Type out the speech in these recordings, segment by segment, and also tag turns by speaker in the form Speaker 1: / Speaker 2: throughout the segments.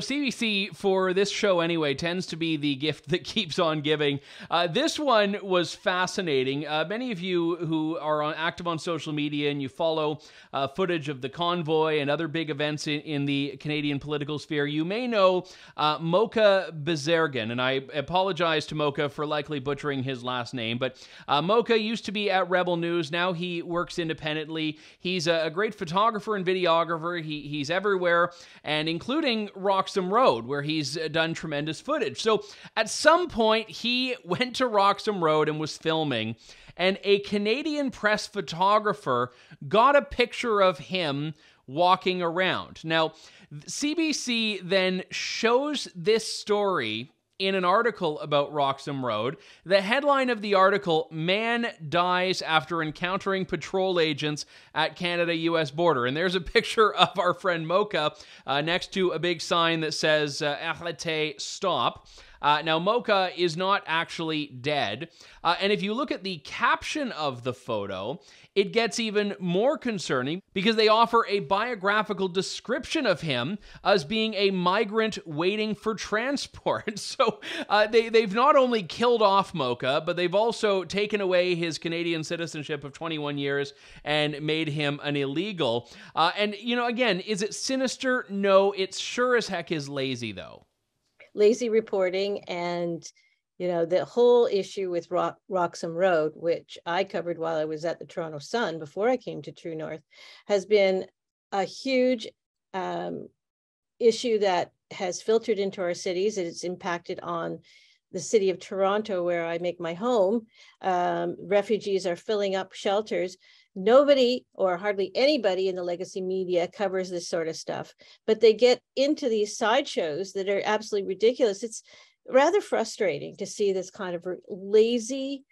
Speaker 1: CBC for this show anyway tends to be the gift that keeps on giving. Uh, this one was fascinating. Uh, many of you who are on, active on social media and you follow uh, footage of the convoy and other big events in, in the Canadian political sphere, you may know uh, Mocha Bezirgan. And I apologize to Mocha for likely butchering his last name. But uh, Mocha used to be at Rebel News. Now he works independently. He's a, a great photographer and videographer. He, he's everywhere, and including rock Roxham Road, where he's uh, done tremendous footage. So at some point, he went to Roxham Road and was filming, and a Canadian press photographer got a picture of him walking around. Now, CBC then shows this story in an article about Roxham Road. The headline of the article Man dies after encountering patrol agents at Canada US border. And there's a picture of our friend Mocha uh, next to a big sign that says, uh, stop. Uh, now, Mocha is not actually dead. Uh, and if you look at the caption of the photo, it gets even more concerning because they offer a biographical description of him as being a migrant waiting for transport. so uh, they, they've not only killed off Mocha, but they've also taken away his Canadian citizenship of 21 years and made him an illegal. Uh, and, you know, again, is it sinister? No, it sure as heck is lazy, though
Speaker 2: lazy reporting and you know the whole issue with Rock, Roxham Road, which I covered while I was at the Toronto Sun before I came to True North, has been a huge um, issue that has filtered into our cities. It's impacted on the city of Toronto, where I make my home. Um, refugees are filling up shelters nobody or hardly anybody in the legacy media covers this sort of stuff but they get into these sideshows that are absolutely ridiculous. It's rather frustrating to see this kind of lazy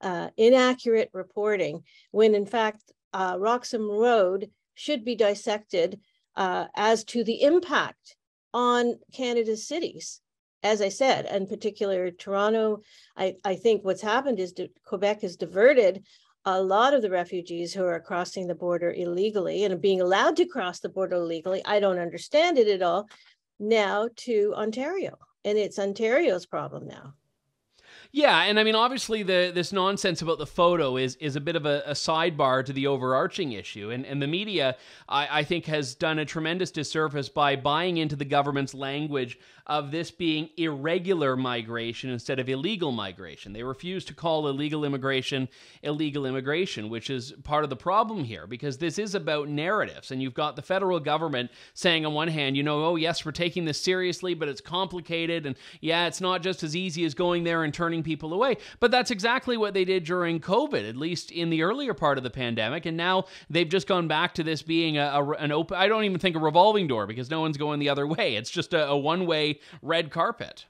Speaker 2: uh, inaccurate reporting when in fact uh, roxham road should be dissected uh, as to the impact on canada's cities. As I said, in particular Toronto, I, I think what's happened is Quebec has diverted a lot of the refugees who are crossing the border illegally and being allowed to cross the border illegally, I don't understand it at all, now to Ontario. And it's Ontario's problem now.
Speaker 1: Yeah, and I mean, obviously, the this nonsense about the photo is is a bit of a, a sidebar to the overarching issue, and and the media, I, I think, has done a tremendous disservice by buying into the government's language of this being irregular migration instead of illegal migration. They refuse to call illegal immigration illegal immigration, which is part of the problem here because this is about narratives, and you've got the federal government saying on one hand, you know, oh yes, we're taking this seriously, but it's complicated, and yeah, it's not just as easy as going there and turning people away. But that's exactly what they did during COVID, at least in the earlier part of the pandemic. And now they've just gone back to this being a, a an open, I don't even think a revolving door because no one's going the other way. It's just a, a one way red carpet.